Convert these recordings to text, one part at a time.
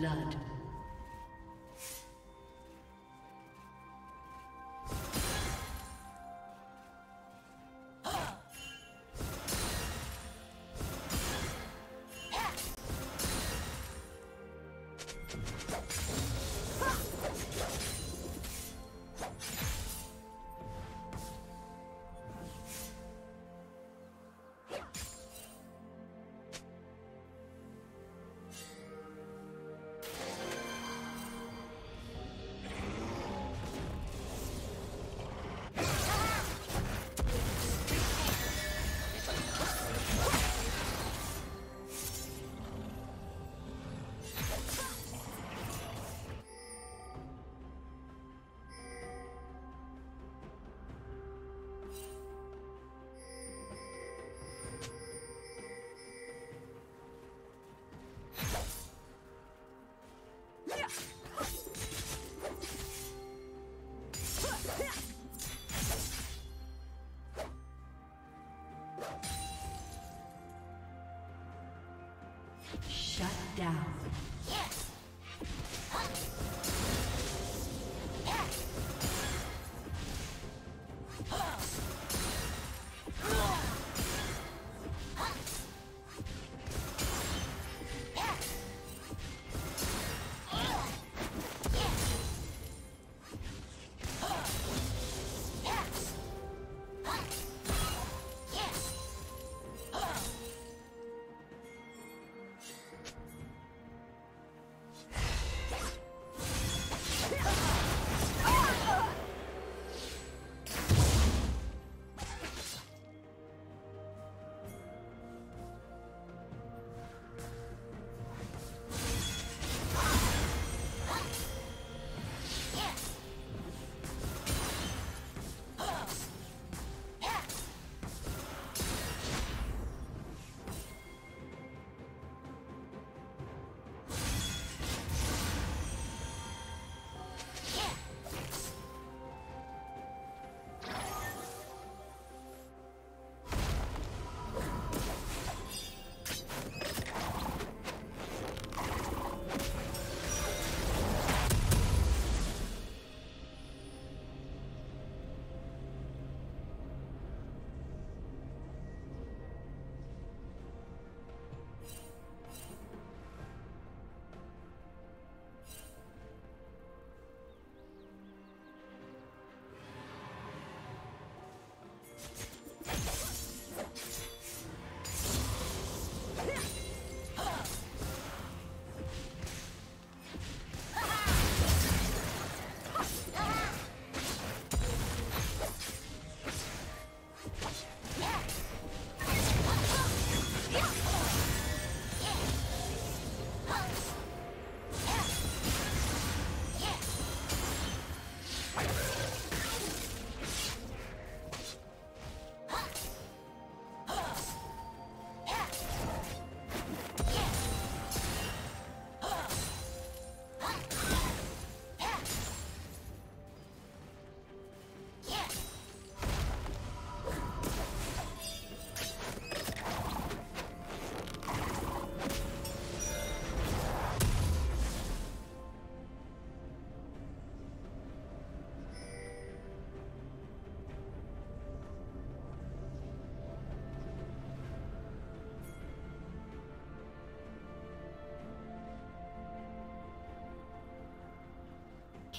blood.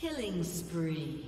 Killing spree.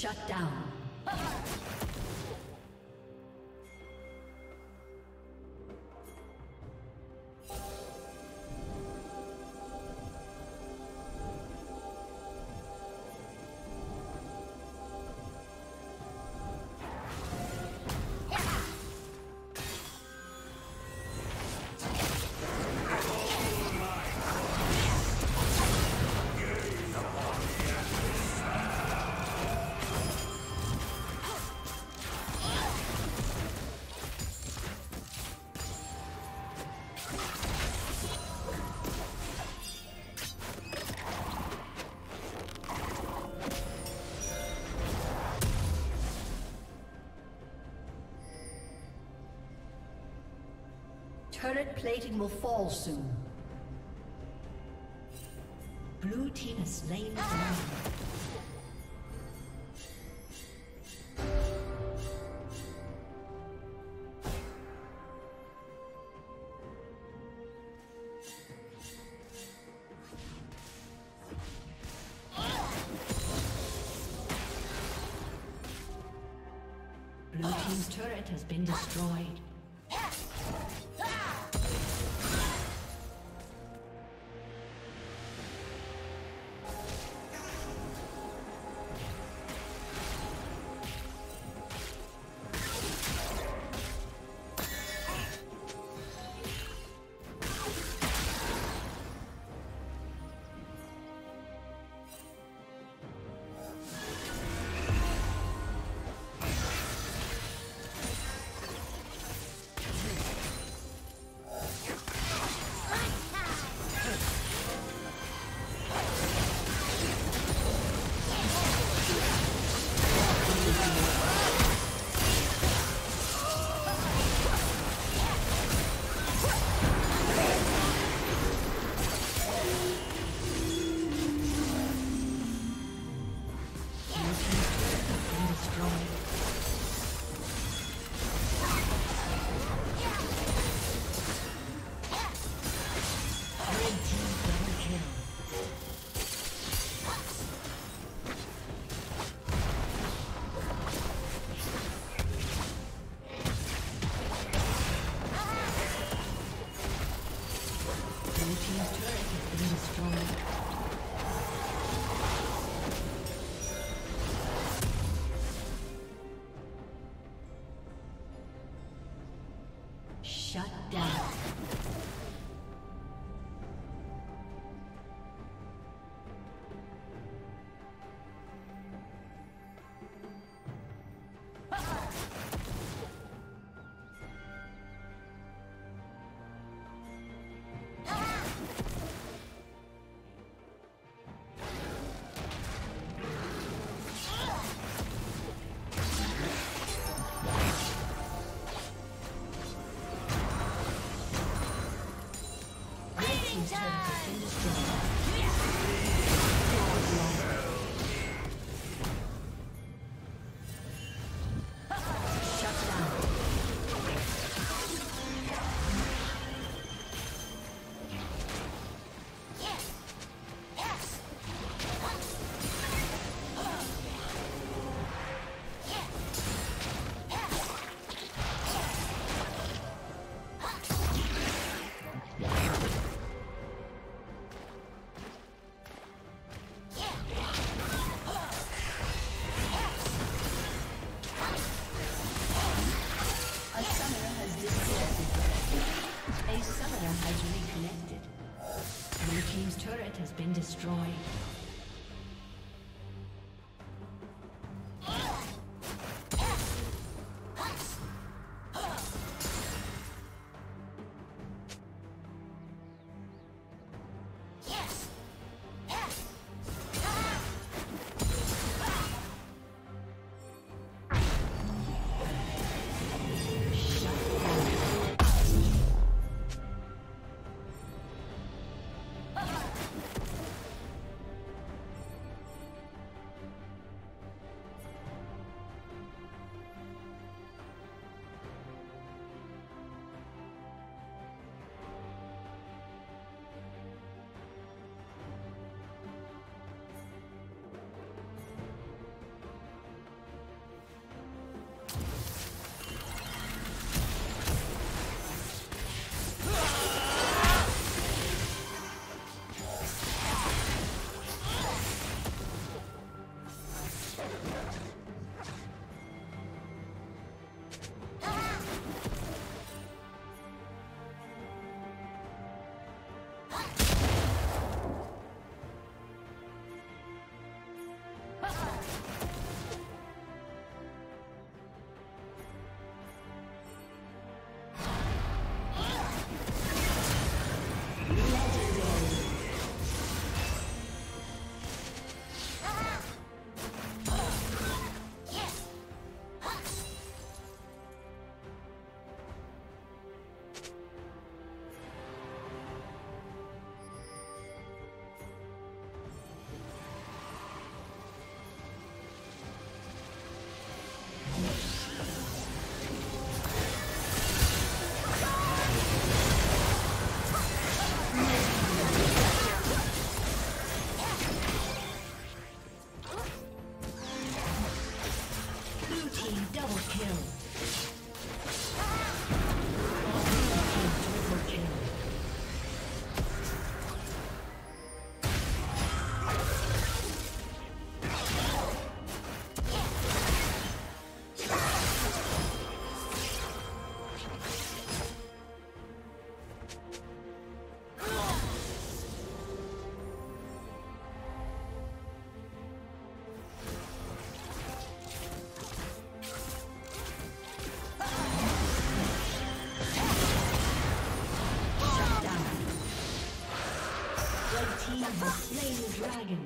Shut down. Turret plating will fall soon. Blue team has slain dragon. Dragon.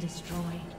Destroyed.